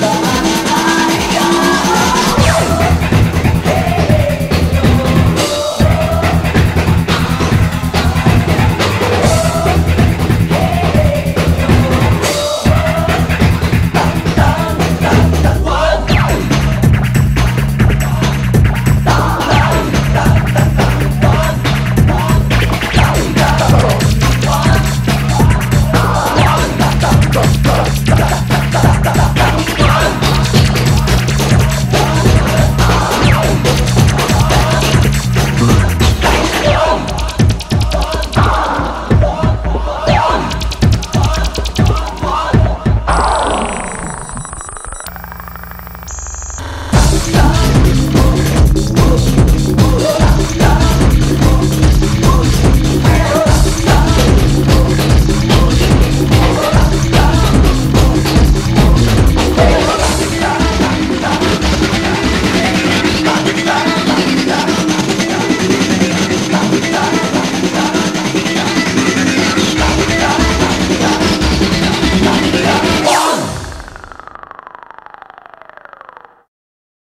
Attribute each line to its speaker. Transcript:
Speaker 1: Bye.